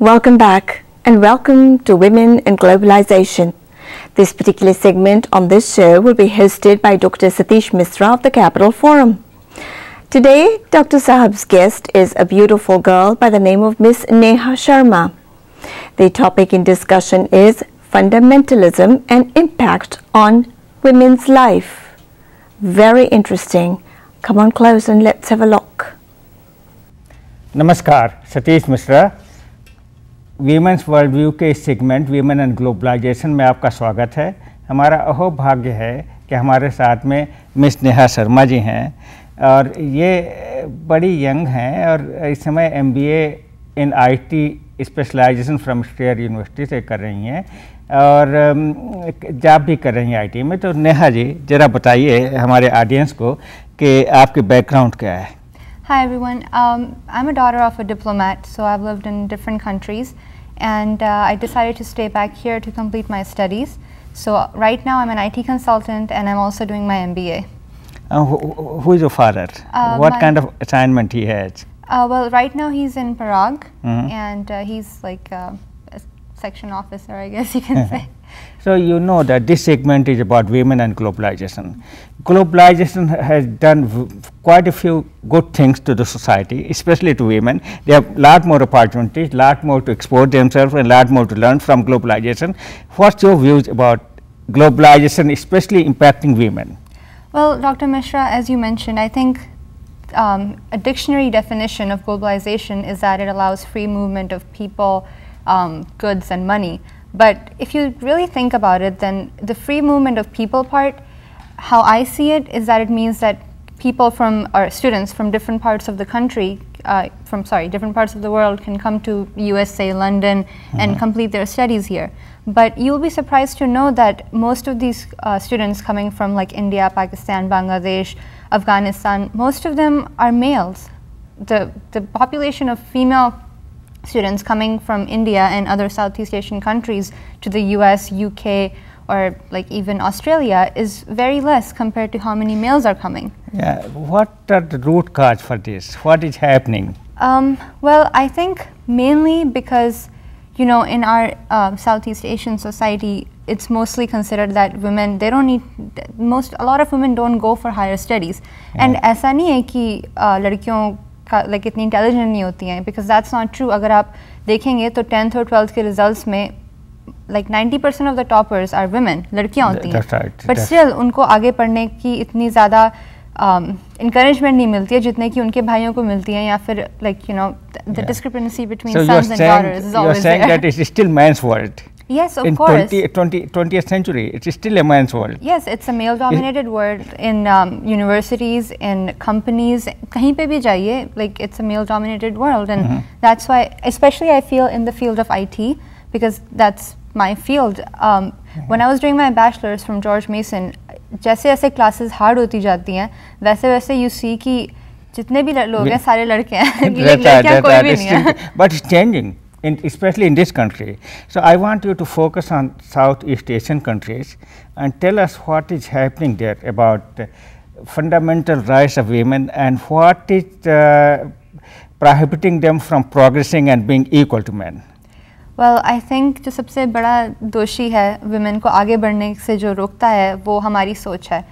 Welcome back and welcome to Women and Globalization. This particular segment on this show will be hosted by Dr. Satish Misra of the Capital Forum. Today, Dr. Sahab's guest is a beautiful girl by the name of Miss Neha Sharma. The topic in discussion is fundamentalism and impact on women's life. Very interesting. Come on close and let's have a look. Namaskar, Satish Misra, women's world view के इस segment women and globalisation में आपका स्वागत है। हमारा अहो भाग्य है कि हमारे साथ में मिस नेहा शर्मा जी हैं और ये बड़ी यंग हैं और इस समय MBA in IT specialization from Stair University से कर रही हैं और जॉब भी कर रही हैं आईटी में। तो नेहा जी, ज़रा बताइए हमारे ऑडियंस को कि आपके बैकग्राउंड क्या है? Hi everyone. Um, I'm a daughter of a diplomat, so I've lived in different countries, and uh, I decided to stay back here to complete my studies. So right now I'm an IT consultant, and I'm also doing my MBA. Uh, who, who is your father? Uh, what kind of assignment he has? Uh, well, right now he's in Prague, Mhm. and uh, he's like uh, a section officer, I guess you can say. So you know that this segment is about women and globalization. Globalization has done quite a few good things to the society, especially to women. They have lot more opportunities, lot more to export themselves, and lot more to learn from globalization. What's your views about globalization, especially impacting women? Well, Dr. Misra, as you mentioned, I think um, a dictionary definition of globalization is that it allows free movement of people, um, goods, and money. But if you really think about it, then the free movement of people part, how I see it is that it means that people from, or students from different parts of the country, uh, from, sorry, different parts of the world can come to USA, London, and complete their studies here. But you'll be surprised to know that most of these uh, students coming from like India, Pakistan, Bangladesh, Afghanistan, most of them are males. The, the population of female students coming from India and other Southeast Asian countries to the US, UK, or like even Australia is very less compared to how many males are coming. Yeah, what are the root cause for this? What is happening? Um, well, I think mainly because, you know, in our uh, Southeast Asian society, it's mostly considered that women they don't need most a lot of women don't go for higher studies, and ऐसा नहीं है कि uh, लड़कियों like इतनी intelligent नहीं होती हैं because that's not true अगर आप देखेंगे तो टेंथ और ट्वेल्थ के रिज़ल्ट में like ninety percent of the toppers are women लड़कियाँ होती हैं. बट स्टिल उनको आगे पढ़ने की इतनी ज़्यादा इंकरेजमेंट um, नहीं मिलती है जितने कि उनके भाइयों को मिलती है या फिर like you know the discrepancy between sons and daughters is always there so you are saying that it is still men's world always saying there. that it is still man's world. yes, of In course. 20, 20, 20th century, it is still a man's world. Yes, it's a male-dominated world in um, universities, in companies. कहीं पे भी जाइए, like it's a male-dominated world, and that's why, especially I feel in the field of IT, because that's my field. Um, when I was doing my bachelor's from George Mason, जैसे जैसे classes hard होती जाती हैं, वैसे वैसे you see कि जितने भी ल- लोग हैं सारे लड़के हैं, That- ये that- लड़कियां that- कोई that भी is नहीं है. still- but it's changing, in, especially in this country. So I want you to focus on Southeast Asian countries and tell us what is happening there about uh, fundamental rights of women and what is uh, prohibiting them from progressing and being equal to men. Well I think जो सबसे बड़ा दोषी है women को आगे बढ़ने से जो रोकता है वो हमारी सोच है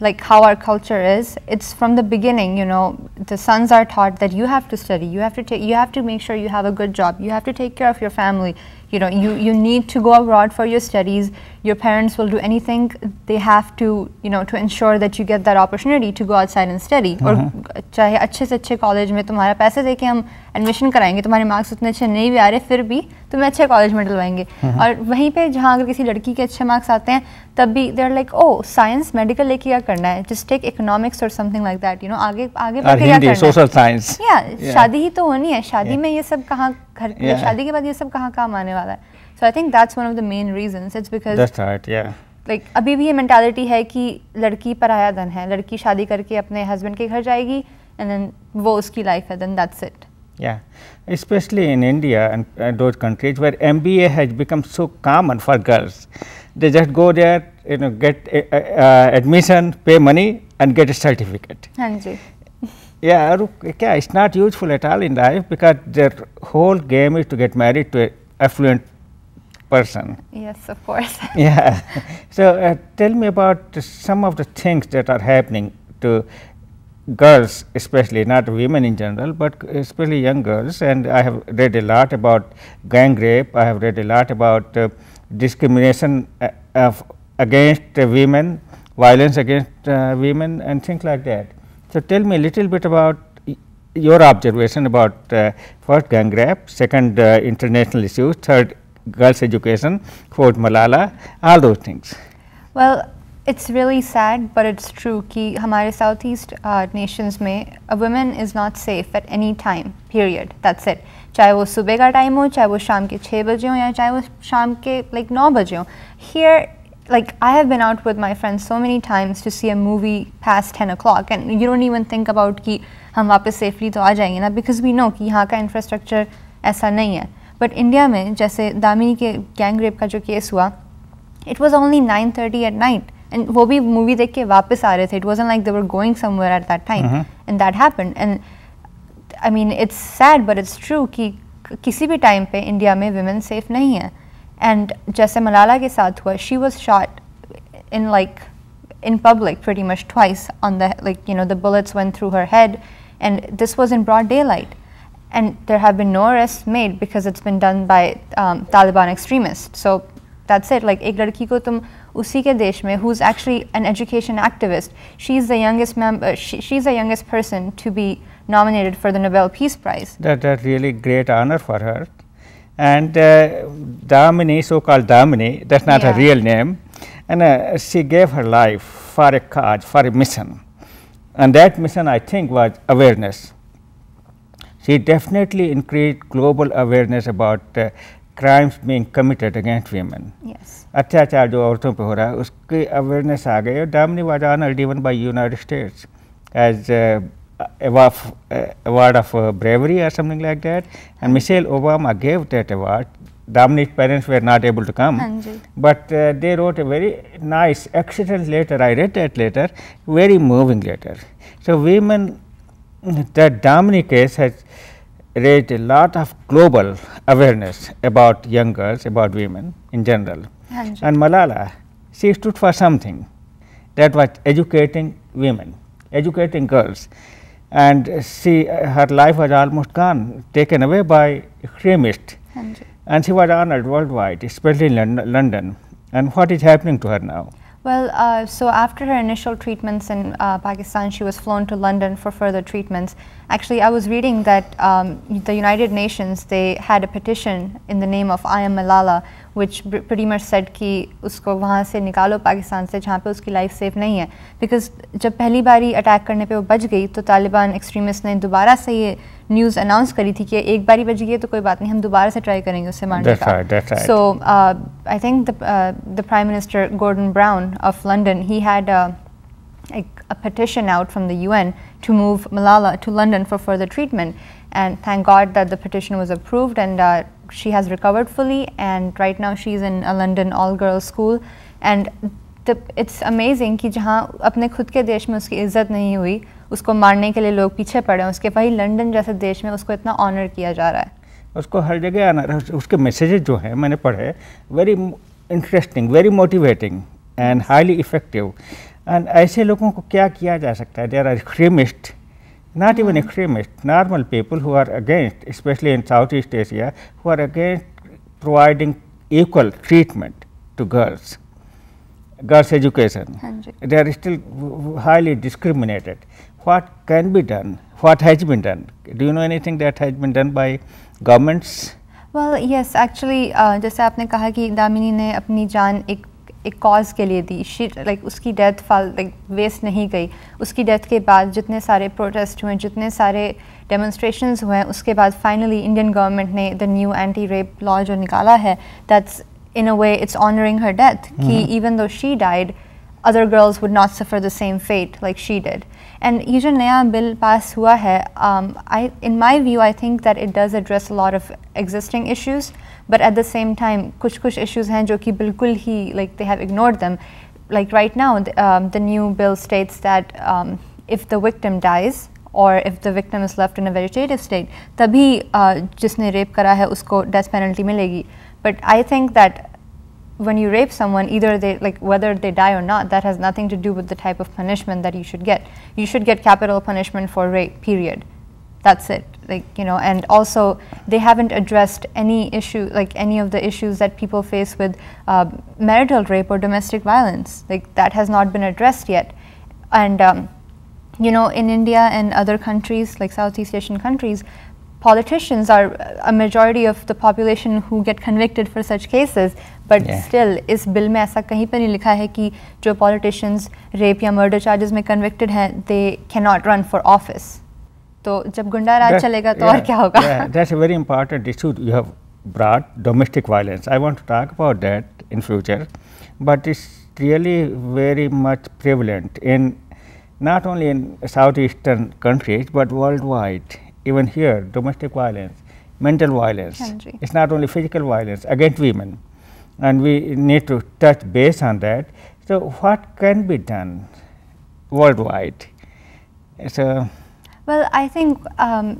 like how our culture is it's from the beginning you know. The sons are taught that you have to study you have to take you have to make sure you have a good job you have to take care of your family you know you you need to go abroad for your studies. Your parents will do anything they have to you know to ensure that you get that opportunity to go outside and study. और चाहे अच्छे से अच्छे college में तुम्हारा पैसे दे के हम एडमिशन कराएँगे तुम्हारे मार्क्स उतने अच्छे नहीं भी आ रहे फिर भी तुम्हें अच्छे कॉलेज में डलवाएँगे। और वहीं पे जहाँ अगर किसी लड़की के अच्छे मार्क्स आते हैं तब भी there like oh science medical लेके क्या करना है? जस्ट टेक इकोनॉमिक्स और something like that you know आगे आगे क्या करना है? शादी ही तो होनी है। शादी में ये सब कहाँ घर Yeah. शादी के बाद ये सब कहाँ काम आने वाला है so I think that's one of the main reasons it's because. Like अभी भी ये मेंटालिटी है कि लड़की पराया धन है लड़की शादी करके अपने हस्बैंड के घर जाएगी एंड देन वो उसकी लाइफ है then that's it Yeah, especially in India and uh, those countries where MBA has become so common for girls. They just go there, you know, get uh, uh, admission, pay money, and get a certificate. हाँ जी Yeah, it's not useful at all in life because their whole game is to get married to a affluent person. Yes, of course. yeah. So uh, tell me about some of the things that are happening to girls, especially not women in general, but especially young girls. And I have read a lot about gang rape. I have read a lot about uh, discrimination uh, of against women, violence against uh, women, and things like that. So tell me a little bit about your observation about uh, first gang rape, second uh, international issues, third girls education, fourth Malala, all those things. Well, it's really sad, but it's true कि हमारे Southeast uh, nations में a woman is not safe at any time. Period. That's it. चाहे वो सुबह का time हो चाहे वो शाम के छः बजे हो या चाहे वो शाम के like नौ बजे हो here like I have been out with my friends so many times to see a movie past 10 o'clock and you don't even think about कि हम वापस सेफली तो आ जाएंगे ना because we know कि यहाँ का infrastructure ऐसा नहीं है बट इंडिया में जैसे दामिनी के गैंग रेप का जो केस हुआ it was only nine thirty at night and वो भी मूवी देख के वापस आ रहे थे it was like they were going somewhere at that time and that happen and I mean it's sad but it's true कि किसी भी टाइम पे इंडिया में वुमेन सेफ नहीं है एंड जैसे मलाला के साथ हुआ she was shot in like in public pretty much twice on the like you know the bullets went through her head and this was in broad daylight and there have been no arrests made because it's been done by um, Taliban extremists. So that's it. Like एक लड़की को तुम उसी के देश में who's actually an education activist. She's the youngest member. She, she's the youngest person to be nominated for the Nobel Peace Prize. That that really great honor for her. And uh, Damini, so-called Damini, that's not Yeah. her real name, and uh, she gave her life for a cause, for a mission, and that mission I think was awareness. She definitely increased global awareness about uh, crimes being committed against women. Yes. अत्याचार जो औरतों पे हो रहा है उसकी awareness आ गई और डामनी was honoured even bye United states as award of uh, bravery or something like that and Michelle Obama gave that award Damini's parents were not able to come Hanji. but uh, they wrote a very nice excellent letter I read that letter very moving letter so women that Damini case has raised a lot of global awareness about young girls, about women in general. Hanji. And Malala, she stood for something that was educating women, educating girls. And she, her life was almost gone, taken away by extremists. And she was honored worldwide, especially in Lon- London. And what is happening to her now? Well, uh, so after her initial treatments in uh, Pakistan, she was flown to London for further treatments. Actually, I was reading that um, the United Nations they had a petition in the name of I am Malala, which pretty much set कि उसको वहाँ से निकालो पाकिस्तान से जहाँ पर उसकी life safe नहीं है। बिकॉज़ जब पहली बार ही अटैक करने पर वो बच गई तो तालिबान एक्सट्रीमिस्ट ने दोबारा से ये न्यूज़ अनाउंस करी थी कि एक बार ही बच गई है तो कोई बात नहीं हम दोबारा से ट्राई करेंगे उससे मारने का। So I think the prime minister Gordon Brown of London he had a petition out from the UN to move Malala to London for further treatment. And thank God that the petition was approved and uh, she has recovered fully. And right now she's in a London all-girls school, and the, it's कि जहाँ अपने खुद के देश में उसकी इज़्ज़त नहीं हुई उसको मारने के लिए लोग पीछे पड़े उसके वही लंदन जैसे देश में उसको इतना ऑनर किया जा रहा है। उसको हर जगह आना उसके मैसेजेस जो हैं मैंने पढ़े very interesting very motivating and highly effective and ऐसे लोगों को क्या किया जा सकता है? There are extremist not even extremists, normal people who are against, especially in Southeast Asia, who are against providing equal treatment to girls, girls' education. Hanji. They are still w- w- highly discriminated. What can be done? What has been done? Do you know anything that has been done by governments? well yes actually uh, जैसे आपने कहा कि दामिनी ने अपनी जान एक एक cause के लिए दी। शी लाइक उसकी डेथ फाल लाइक वेस्ट नहीं गई। उसकी डेथ के बाद जितने सारे प्रोटेस्ट हुए जितने सारे डेमोन्स्ट्रेशंस हुए उसके बाद फाइनली इंडियन गवर्नमेंट ने the new anti rape law जो निकाला है that's in a way it's honouring her death कि even though she died other girls would not suffer the same fate like she dead and ये जो नया bill pass हुआ है, I in my view I think that it does address address of existing issues, but at the same time, कुछ कुछ issues हैं जो कि बिल्कुल ही like they have ignored them. Like right now, the, um, the new bill states that um, if the victim dies or if the victim is left in a vegetative state, तभी uh, जिसने rape करा है उसको death penalty मिलेगी. But I think that when you rape someone, either they like whether they die or not, that has nothing to do with the type of punishment that you should get. You should get capital punishment for rape. Period. That's it. Like you know, and also they haven't addressed any issue like any of the issues that people face with uh, marital rape or domestic violence. Like that has not been addressed yet, and. Um, you know, in India and other countries like Southeast Asian countries, politicians are a majority of the population who get convicted for such cases but Yeah. still इस bill में ऐसा कहीं पर नहीं लिखा है कि जो politicians रेप या murder charges में convicted हैं they cannot run for office तो जब गुंडा राज That- चलेगा तो yeah, और क्या होगा yeah, that's a very important issue you have brought domestic violence. I want to talk about that in future, but it's really very much prevalent in not only in southeastern countries but worldwide. Even here, domestic violence, mental violence. हाँ जी। It's not only physical violence against women, and we need to touch base on that. So, what can be done worldwide? So, well I think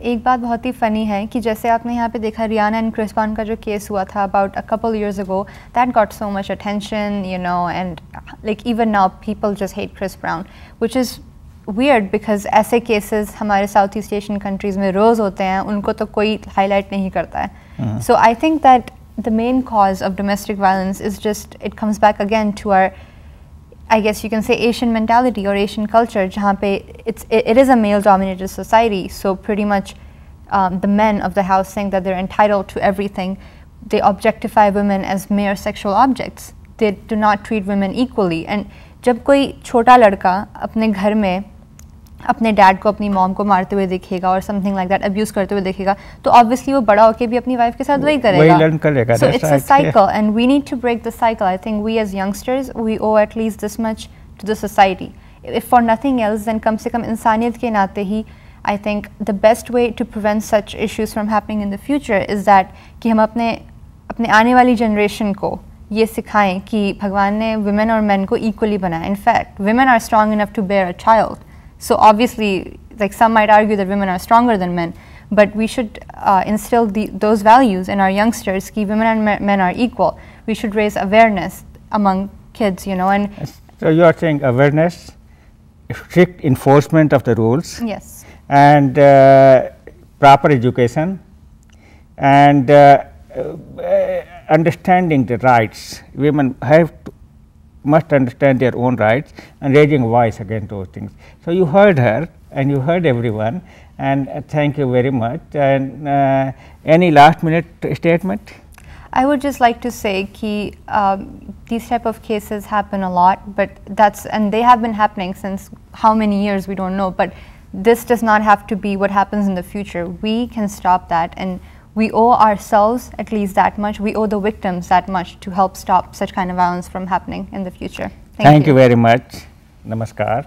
एक बात बहुत ही funny है कि जैसे आपने यहाँ पे देखा रियाना एंड क्रिस ब्राउन का जो केस हुआ था about a couple years ago that got so much attention you know and like even now people just hate Chris Brown which is weird because ऐसे केसेस हमारे साउथ ईस्ट एशियन कंट्रीज़ में रोज़ होते हैं उनको तो कोई हाईलाइट नहीं करता है। So I think that the main cause of domestic violence is just it comes back again to our I guess you can say Asian mentality or Asian culture, जहाँ पे it's it, it is a male-dominated society. So pretty much, um, the men of the house think that they're entitled to everything. They objectify women as mere sexual objects. They do not treat women equally. And जब कोई छोटा लड़का अपने घर में अपने dad को अपनी मॉम को मारते हुए देखेगा और समथिंग लाइक दैट अब्यूज करते हुए देखेगा तो ऑब्वियसली वो बड़ा होकर भी अपनी वाइफ के साथ वही करेगा। लर्न करेगा so it's a cycle and we need to break the cycle I think we as youngsters we owe at least this much to the society if for nothing else then कम से कम इंसानियत के नाते ही I think the best way to prevent such issues from happening in the future is that कि हम अपने अपने आने वाली जनरेशन को ये सिखाएँ कि भगवान ने वुमेन और मैन को इक्वली बनाया। In fact women are strong enough to bear a child so obviously like some might argue that women are stronger than men but we should uh, instill the, those values in our youngsters कि women and men are equal. We should raise awareness among kids you know and So you are saying awareness, strict enforcement of the rules, yes. And uh, proper education, and uh, uh, understanding the rights. Women have must understand their own rights and raising voice against those things. So you heard her, and you heard everyone, and uh, thank you very much. And uh, any last minute statement? I would just like to say कि um, these type of cases happen a lot, but that's and they have been happening since how many years we don't know. But this does not have to be what happens in the future. We can stop that, and we owe ourselves at least that much. We owe the victims that much to help stop such kind of violence from happening in the future. Thank you very much. Namaskar.